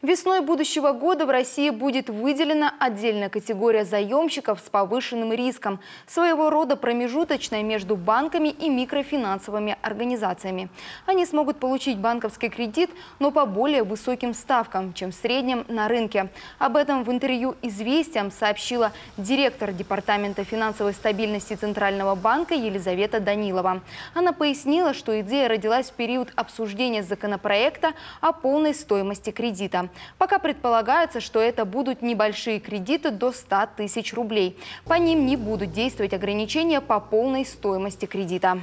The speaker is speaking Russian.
Весной будущего года в России будет выделена отдельная категория заемщиков с повышенным риском, своего рода промежуточная между банками и микрофинансовыми организациями. Они смогут получить банковский кредит, но по более высоким ставкам, чем в среднем на рынке. Об этом в интервью «Известиям» сообщила директор Департамента финансовой стабильности Центрального банка Елизавета Данилова. Она пояснила, что идея родилась в период обсуждения законопроекта о полной стоимости кредита. Пока предполагается, что это будут небольшие кредиты до 100 тысяч рублей. По ним не будут действовать ограничения по полной стоимости кредита.